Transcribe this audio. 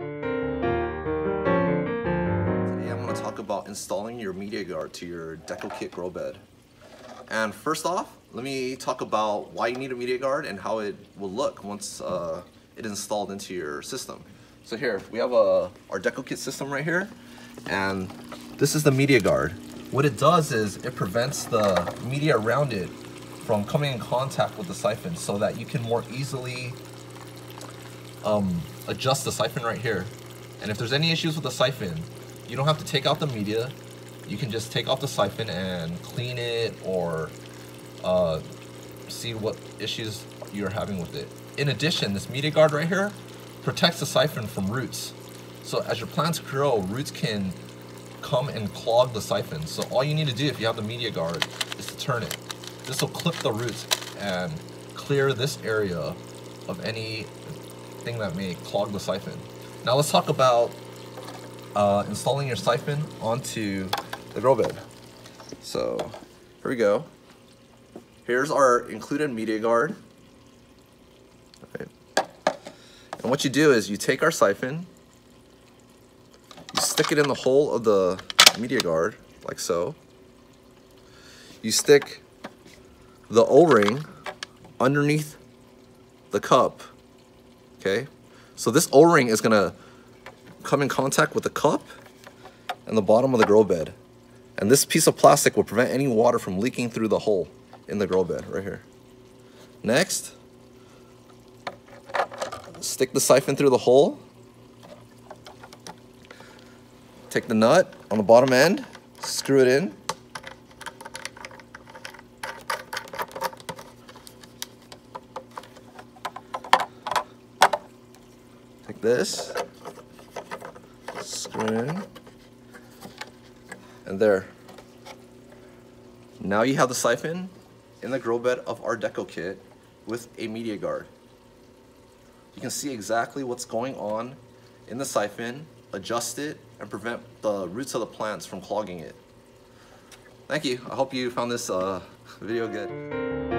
Today I'm going to talk about installing your media guard to your DecoKit grow bed. And first off, let me talk about why you need a media guard and how it will look once uh, it is installed into your system. So here, we have a, our DecoKit system right here, and this is the media guard. What it does is it prevents the media around it from coming in contact with the siphon so that you can more easily um, adjust the siphon right here. And if there's any issues with the siphon, you don't have to take out the media. You can just take off the siphon and clean it or uh, see what issues you're having with it. In addition, this media guard right here protects the siphon from roots. So as your plants grow, roots can come and clog the siphon. So all you need to do if you have the media guard is to turn it. This will clip the roots and clear this area of anything that may clog the siphon. Now let's talk about uh, installing your siphon onto the grow bed. So here we go. Here's our included media guard. And what you do is you take our siphon, you stick it in the hole of the media guard, like so. You stick the O-ring underneath the cup, okay? So this O-ring is gonna come in contact with the cup and the bottom of the grow bed. And this piece of plastic will prevent any water from leaking through the hole in the grow bed right here. Next, stick the siphon through the hole. Take the nut on the bottom end, screw it in. This, screw in, and there. Now you have the siphon in the grow bed of our deco kit with a media guard. You can see exactly what's going on in the siphon, adjust it, and prevent the roots of the plants from clogging it. Thank you. I hope you found this uh, video good.